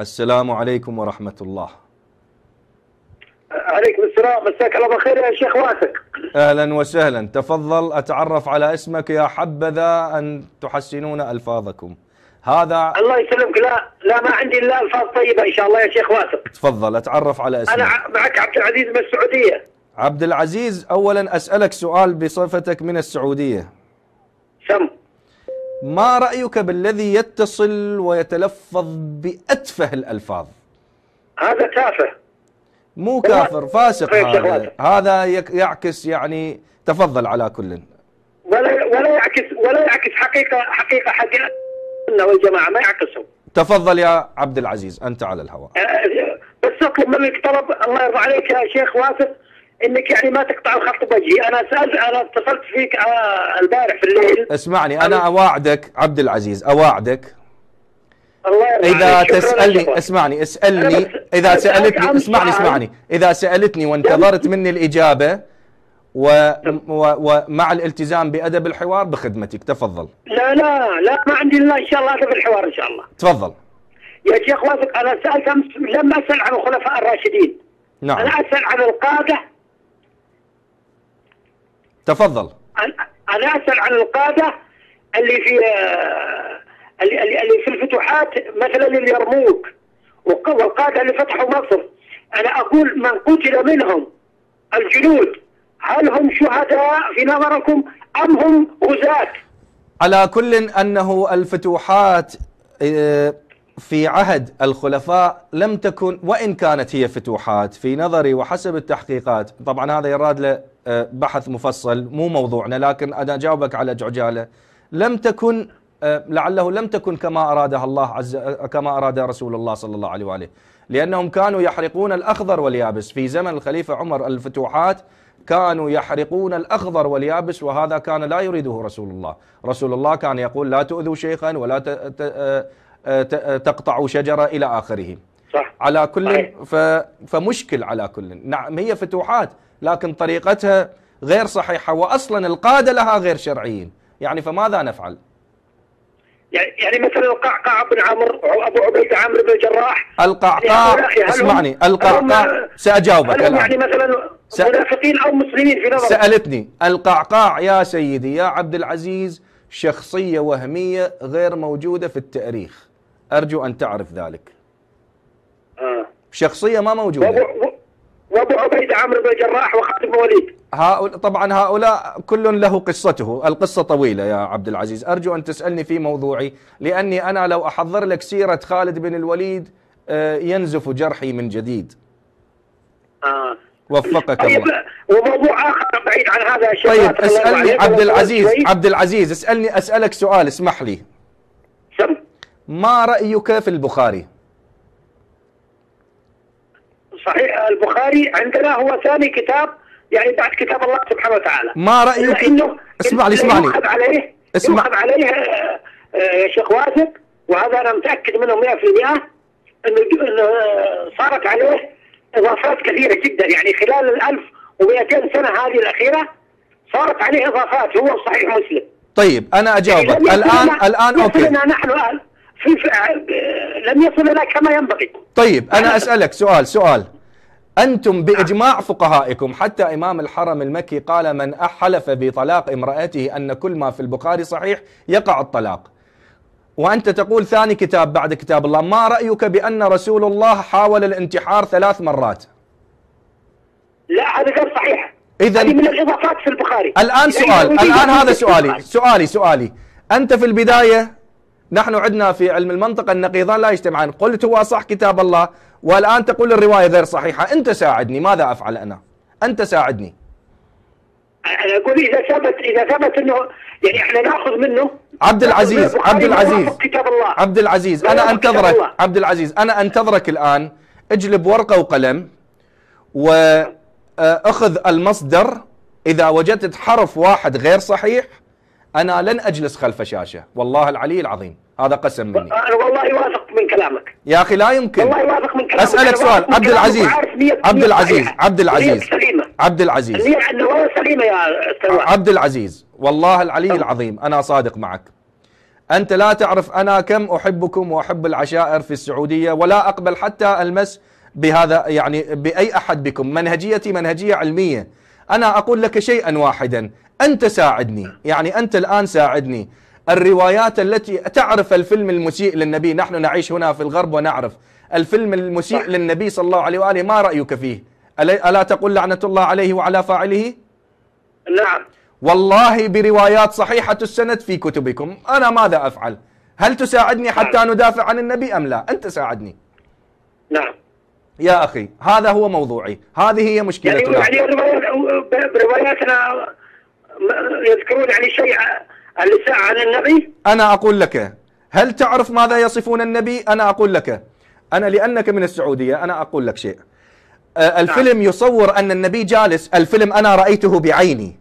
السلام عليكم ورحمة الله. عليكم السلام مساك الله بالخير يا شيخ واثق أهلا وسهلا. تفضل أتعرف على اسمك يا حبذا أن تحسنون ألفاظكم. هذا الله يسلمك. لا لا ما عندي إلا ألفاظ طيبة إن شاء الله يا شيخ واثق تفضل أتعرف على اسمك. أنا معك عبد العزيز من السعودية. عبد العزيز أولا أسألك سؤال بصفتك من السعودية. سم. ما رأيك بالذي يتصل ويتلفظ بأتفه الألفاظ؟ هذا تافه مو كافر فاسق شيخ هذا. هذا يعكس يعني تفضل على كل. ولا ولا يعكس ولا يعكس حقيقة حقيقة حق السنة والجماعة ما يعكسهم تفضل يا عبد العزيز أنت على الهواء. آه، بس أطلب منك طلب الله يرضى عليك يا شيخ واثق إنك يعني ما تقطع الخط بوجهي. أنا سالت أنا اتصلت فيك آه، البارح في الليل. اسمعني أنا أواعدك عبد العزيز أواعدك الله إذا عليك. شكراً. اسمعني بس سألتني عن اسمعني. اسمعني. إذا سألتني وانتظرت مني الإجابة و... و... ومع الالتزام بأدب الحوار بخدمتك. تفضل. لا لا لا ما عندي إلا إن شاء الله في الحوار إن شاء الله. تفضل. يا شيخ واثق أنا سألت امس لم أسأل عن الخلفاء الراشدين. نعم. أنا أسأل عن القادة تفضل. أنا أسأل عن القادة اللي في آه، اللي, اللي اللي في الفتوحات مثلا اليرموك والقادة اللي فتحوا مصر. أنا أقول من قتل منهم الجنود هل هم شهداء في نظركم أم هم غزاة؟ على كل أنه الفتوحات آه، في عهد الخلفاء لم تكن وإن كانت هي فتوحات في نظري وحسب التحقيقات. طبعا هذا يراد له بحث مفصل مو موضوعنا لكن أنا أجاوبك على جعجالة. لم تكن آه، لعله لم تكن كما أرادها الله عز آه، كما أراد رسول الله صلى الله عليه وآله. لأنهم كانوا يحرقون الأخضر واليابس. في زمن الخليفة عمر الفتوحات كانوا يحرقون الأخضر واليابس وهذا كان لا يريده رسول الله. رسول الله كان يقول لا تؤذوا شيخا ولا آه، آه، آه، تقطعوا شجرة إلى آخره. صح. على كل صحيح. ف فمشكل على كل. نعم هي فتوحات لكن طريقتها غير صحيحة وأصلا القادة لها غير شرعيين. يعني فماذا نفعل؟ يعني يعني مثلا القعقاع بن عمرو أبو عبيده عمرو بن الجراح. القعقاع يعني هم- اسمعني. القعقاع سأجاوبك هل هم يعني مثلا س- منافقين أو مسلمين في نظرك؟ سألتني. القعقاع يا سيدي يا عبد العزيز شخصية وهمية غير موجودة في التأريخ. أرجو أن تعرف ذلك. شخصية ما وابو موجودة وابو عبيده عمرو بن الجراح وخالد بن وليد هؤلاء طبعا هؤلاء كل له قصته. القصة طويلة يا عبد العزيز. أرجو أن تسألني في موضوعي لأني أنا لو أحضر لك سيرة خالد بن الوليد آه، ينزف جرحي من جديد. آه. وفقك طيب الله. وموضوع آخر بعيد عن هذا الشيء طيب اسألني عبد العزيز عبد العزيز اسألني أسألك سؤال اسمح لي. سم. ما رأيك في البخاري؟ صحيح البخاري عندنا هو ثاني كتاب يعني بعد كتاب الله سبحانه وتعالى. ما رأيك؟ إلا إنه اسمعني إلا اسمعني. يؤخذ عليه اسمع. يؤخذ عليه آه، آه، يا شيخ واثق وهذا أنا متأكد منه 100% إنه إنه آه، صارت عليه إضافات كثيرة جدا. يعني خلال ال 1200 سنة هذه الأخيرة صارت عليه إضافات هو صحيح مسلم. طيب يصل الآن لنا- الآن أوكي. يصلنا نحن في لم يصل لنا كما ينبغي. طيب أنا أسألك سؤال سؤال. أنتم بإجماع فقهائكم حتى إمام الحرم المكي قال من حلف بطلاق امرأته أن كل ما في البخاري صحيح يقع الطلاق. وأنت تقول ثاني كتاب بعد كتاب الله ما رأيك بأن رسول الله حاول الانتحار ثلاث مرات؟ لا هذا غير صحيح. هذه من الإضافات في البخاري. الآن يعني سؤال الآن هذا. سؤالي سؤالي سؤالي. أنت في البداية نحن عندنا في علم المنطق النقيضان لا يجتمعان. قلت هو صح كتاب الله والآن تقول الرواية غير صحيحة. أنت ساعدني. ماذا أفعل أنا؟ أنت ساعدني. أنا أقول إذا ثبت إذا ثبت انه يعني إحنا نأخذ منه. عبد العزيز عبد العزيز. كتاب الله. عبد العزيز أنا أنتظرك. عبد العزيز أنا أنتظرك الآن. اجلب ورقة وقلم وأخذ المصدر. إذا وجدت حرف واحد غير صحيح أنا لن أجلس خلف شاشة. والله العلي العظيم. هذا قسم مني. أنا والله واثق من كلامك. يا أخي لا يمكن. والله واثق من كلامك. أنا سؤال. عبد العزيز عبد العزيز. عبد العزيز عبد العزيز سليمة. يا أستاذ. عبد العزيز والله العلي العظيم أنا صادق معك. أنت لا تعرف أنا كم أحبكم وأحب العشائر في السعودية ولا أقبل حتى ألمس بهذا يعني بأي أحد بكم. منهجيتي منهجية علمية. أنا أقول لك شيئا واحدا. أنت ساعدني. يعني أنت الآن ساعدني. الروايات التي تعرف الفيلم المسيء للنبي نحن نعيش هنا في الغرب ونعرف. الفيلم المسيء صح. للنبي صلى الله عليه وآله ما رأيك فيه؟ ألا تقول لعنة الله عليه وعلى فاعله؟ نعم. والله بروايات صحيحة السند في كتبكم. أنا ماذا أفعل؟ هل تساعدني حتى ندافع عن النبي أم لا؟ أنت ساعدني. نعم. يا أخي هذا هو موضوعي. هذه هي مشكلتنا. يعني برواياتنا يذكرون يعني شيء اللي ساعة عن النبي؟ أنا أقول لك هل تعرف ماذا يصفون النبي؟ أنا أقول لك أنا لأنك من السعودية أنا أقول لك شيء. آه، الفيلم يصور أن النبي جالس الفيلم أنا رأيته بعيني.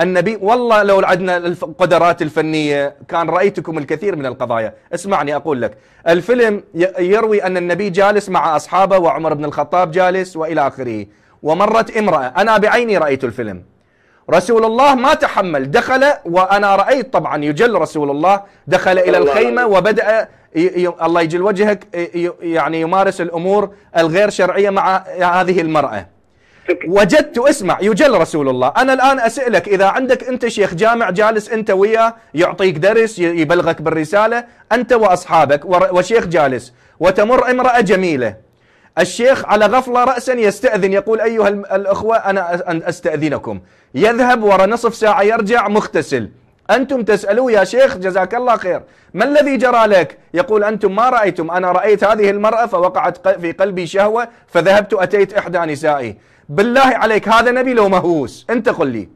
النبي والله لو عندنا القدرات الفنية كان رأيتكم الكثير من القضايا. اسمعني أقول لك. الفيلم يروي أن النبي جالس مع أصحابه وعمر بن الخطاب جالس وإلى آخره. ومرت امرأة أنا بعيني رأيت الفيلم. رسول الله ما تحمل دخل وأنا رأيت طبعا يجل رسول الله دخل إلى الخيمة. وبدأ الله يجل وجهك يعني يمارس الأمور الغير شرعية مع هذه المرأة وجدت اسمع يجل رسول الله أنا الآن أسألك إذا عندك أنت شيخ جامع جالس أنت وياه يعطيك درس يبلغك بالرسالة أنت وأصحابك ور- وشيخ جالس وتمر امرأة جميلة الشيخ على غفلة راسا يستأذن يقول أيها الم- الأخوة أنا أ- أن أستأذنكم. يذهب ورا نصف ساعة يرجع مغتسل. أنتم تسالوه يا شيخ جزاك الله خير. ما الذي جرى لك؟ يقول أنتم ما رأيتم. أنا رأيت هذه المرأة فوقعت في قلبي شهوة فذهبت أتيت إحدى نسائي. بالله عليك هذا نبي لو مهووس. أنت قل لي.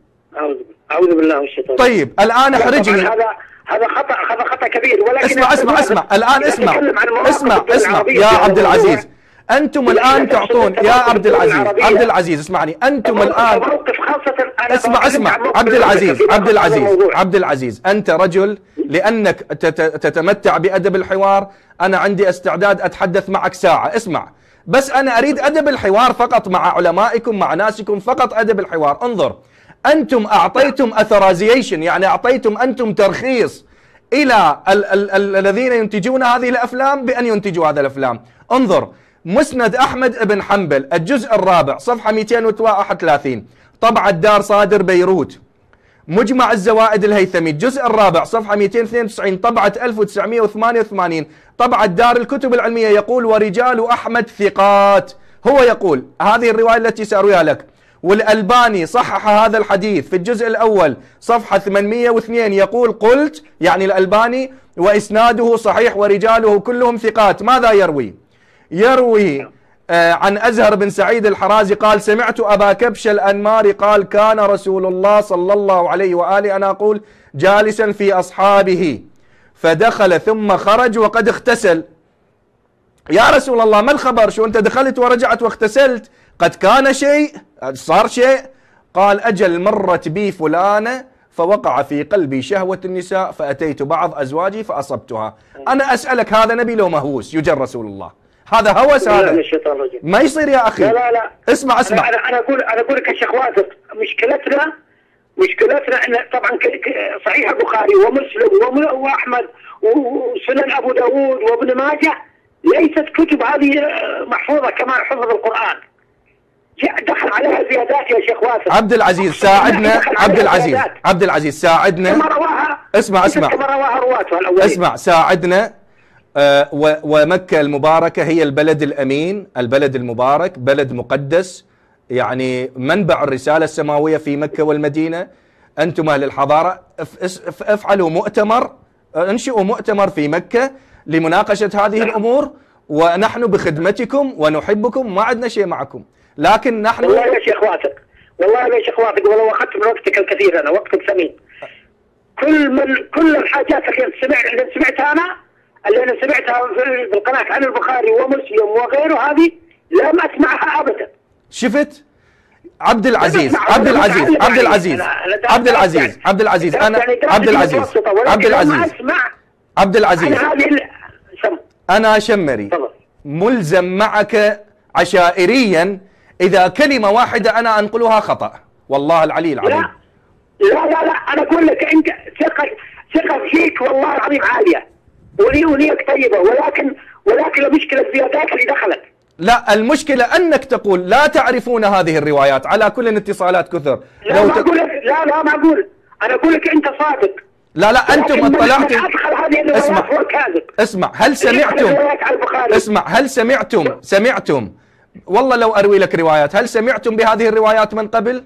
أعوذ بالله من الشيطان. طيب الآن طبعاً احرجني. هذا هذا خطأ هذا خطأ كبير ولكن اسمع اسمع اسمع الآن إذا اسمع. اسمع اسمع. يا عبد العزيز. أنتم الآن تعطون يا عبد العزيز. عبد العزيز اسمعني أنتم الان اسمع اسمع عبد العزيز. عبد العزيز. عبد العزيز أنت رجل لأنك تت- تتمتع بأدب الحوار أنا عندي استعداد أتحدث معك ساعة اسمع بس أنا أريد أدب الحوار فقط مع علمائكم مع ناسكم فقط أدب الحوار انظر أنتم أعطيتم اثرازيشن يعني أعطيتم أنتم ترخيص إلى ال- ال- ال- الذين ينتجون هذه الأفلام بأن ينتجوا هذه الأفلام انظر مسند أحمد بن حنبل الجزء الرابع صفحة 231 طبعة دار صادر بيروت. مجمع الزوائد الهيثمي الجزء الرابع صفحة 292 طبعة 1988 طبعة دار الكتب العلمية يقول ورجال أحمد ثقات هو يقول هذه الرواية التي سأرويها لك والألباني صحح هذا الحديث في الجزء الأول صفحة 802 يقول قلت يعني الألباني وإسناده صحيح ورجاله كلهم ثقات ماذا يروي؟ يروي آه، عن أزهر بن سعيد الحرازي قال سمعت أبا كبش الأنماري قال كان رسول الله صلى الله عليه وآله أنا أقول جالسا في أصحابه فدخل ثم خرج وقد اغتسل. يا رسول الله ما الخبر؟ شو أنت دخلت ورجعت واغتسلت؟ قد كان شيء؟ صار شيء؟ قال أجل مرت بي فلانة فوقع في قلبي شهوة النساء فأتيت بعض أزواجي فأصبتها. أنا أسألك هذا نبي لو مهووس يجر رسول الله. هذا هوس من هذا الشيطان الرجيم. ما يصير يا أخي؟ لا لا لا. اسمع اسمع. أنا أنا أقول أنا أقول لك يا شيخ واثق مشكلتنا مشكلتنا إن طبعا صحيح البخاري ومسلم وم- وأحمد وسنن أبو داود وابن ماجه ليست كتب هذه آه، محفوظة كما حفظ القرآن. دخل عليها زيادات يا شيخ واثق عبد العزيز ساعدنا. عبد العزيز. عبد العزيز كما ساعدنا رواها اسمع- اسمع. كما رواها رواتها الأولين. اسمع ساعدنا. ومكة المباركة هي البلد الأمين البلد المبارك بلد مقدس. يعني منبع الرسالة السماوية في مكة والمدينة. أنتم أهل الحضارة افعلوا مؤتمر آه، انشئوا مؤتمر في مكة لمناقشة هذه الأمور ونحن بخدمتكم ونحبكم ما عندنا شيء معكم. لكن نحن والله يا شيخ واثق والله يا شيخ واثق ولو اخذت من وقتك الكثير أنا وقتك ثمين كل من كل الحاجات اللي سمعت اللي سمعتها أنا اللي أنا سمعتها في القناة عن البخاري ومسلم وغيره هذه لم أسمعها ابدا. شفت؟ عبد العزيز عبد العزيز عبد. العزيز عبد العزيز. عبد العزيز أنا عبد العزيز عبد العزيز. عبد العزيز. أنا شمري. ملزم معك عشائريا إذا كلمة واحدة أنا أنقلها خطأ. والله العلي العظيم. لا لا لا. لا أنا أقول لك انت ثقه ثقة فيك والله العظيم عالية. ولي ونيك طيبة ولكن ولكن المشكلة الزيادات اللي دخلت لا المشكلة أنك تقول لا تعرفون هذه الروايات على كل الاتصالات كثر. لا ما أقول لا لا ما أقول. أنا أقول لك أنت صادق. لا لا أنتم اطلعتم اسمع. اسمع هل سمعتم اسمع هل سمعتم سمعتم والله لو أروي لك روايات هل سمعتم بهذه الروايات من قبل؟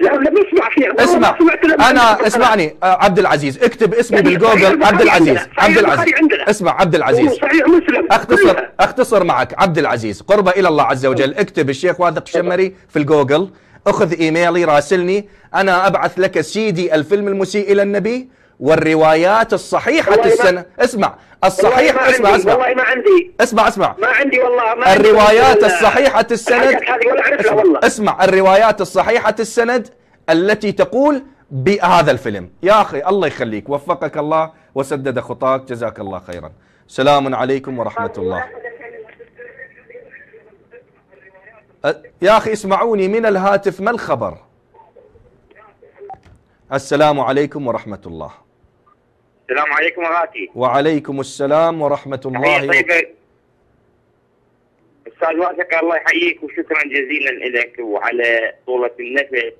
لا لم فيها اسمع لما أنا اسمعني آه، عبد العزيز اكتب اسمي يعني بالجوجل عبد العزيز عبد العزيز. اسمع عبد العزيز. صحيح مسلم. اختصر كلها. اختصر معك عبد العزيز قربة إلى الله عز وجل. اكتب الشيخ واثق الشمري في الجوجل. أخذ إيميلي راسلني. أنا أبعث لك سيدي الفيلم المسيء إلى النبي. والروايات الصحيحة السنة اسمع الصحيح ما اسمع عندي، اسمع. والله ما عندي. اسمع اسمع. ما عندي والله ما الروايات ال- الصحيحة السند اسمع, والله. اسمع. الروايات الصحيحة السند التي تقول بهذا الفيلم. يا أخي الله يخليك. وفقك الله وسدد خطاك. جزاك الله خيرا. سلام عليكم ورحمة الله. يا أخي اسمعوني. من الهاتف ما الخبر؟ السلام عليكم ورحمة الله. السلام عليكم اغاتي وعليكم السلام ورحمة تحية الله طيبة. أستاذ واثق الله يحييك وشكرا جزيلا لك وعلى طولة النفس.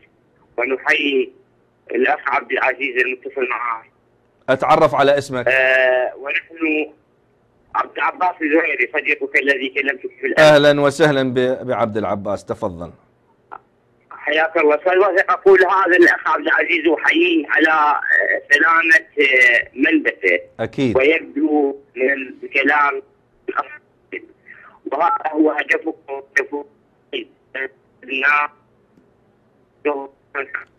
ونحيي الأخ عبد العزيز المتصل معه أتعرف على اسمك؟ آه ونحن عبد العباس الزهيري صديقك الذي كلمتك في الأمس. أهلا وسهلا بعبد العباس تفضل. حياك الله. أستاذ واثق أقول هذا الأخ عبد العزيز احييه على آه، سلامة آه، منبته. أكيد. ويبدو من الكلام وهذا هو هدفكم.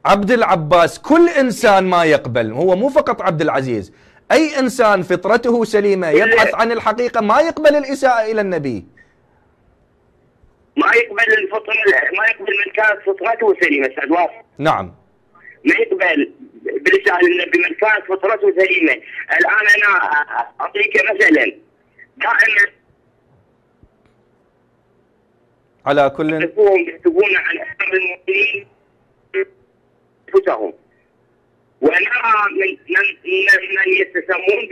عبد العباس كل إنسان ما يقبل هو مو فقط عبد العزيز أي إنسان فطرته سليمة يبحث عن الحقيقة ما يقبل الإساءة إلى النبي. ما يقبل الفطر من كانت فطرته سليمه أستاذ واصف نعم. ما يقبل برسالة النبي من كانت فطرته سليمه الآن أنا أعطيك مثلا. دائما على كل يكتبون عن أمر المؤمنين أنفسهم. ونرى من من من يتسمون